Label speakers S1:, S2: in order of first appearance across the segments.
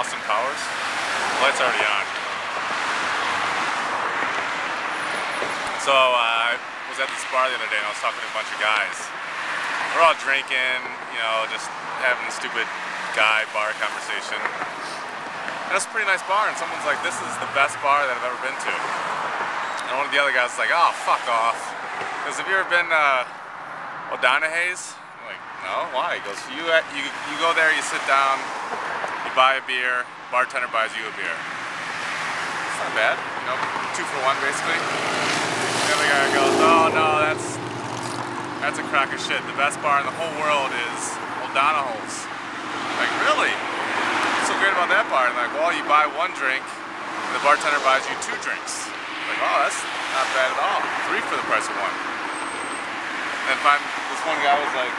S1: Austin Powers. Light's already on. So uh, I was at this bar the other day and I was talking to a bunch of guys. We're all drinking, you know, just having a stupid guy bar conversation. And it's a pretty nice bar and someone's like, this is the best bar that I've ever been to. And one of the other guys was like, oh, fuck off. Because have you ever been uh, O'Donoghue's? I'm like, no, why? He goes, you, you, you go there, you sit down, buy a beer, bartender buys you a beer. It's not bad, you know, two for one basically. And The other guy goes, oh no, that's that's a crack of shit. The best bar in the whole world is O'Donoghue's. Like, really? What's so great about that bar? And like, well, you buy one drink, and the bartender buys you two drinks. Like, oh, that's not bad at all. Three for the price of one. And then finally, this one guy was like,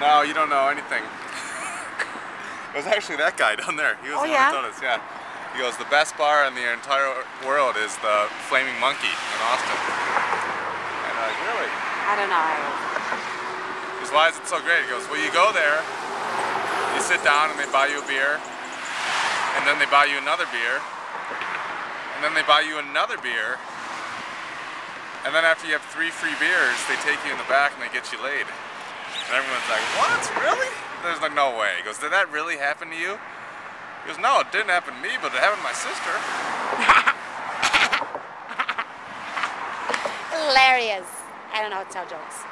S1: no, you don't know anything. it was actually that guy down there. He was
S2: oh,
S1: the
S2: yeah?
S1: one that told us, yeah. He goes, the best bar in the entire world is the Flaming Monkey in Austin. And I'm like, really?
S2: I don't know.
S1: He goes, why is it so great? He goes, well, you go there, you sit down and they buy you a beer, and then they buy you another beer, and then they buy you another beer, and then after you have three free beers, they take you in the back and they get you laid. And everyone's like, what? Really? There's like, no way. He goes, did that really happen to you? He goes, no, it didn't happen to me, but it happened to my sister.
S2: Hilarious. I don't know how to tell jokes.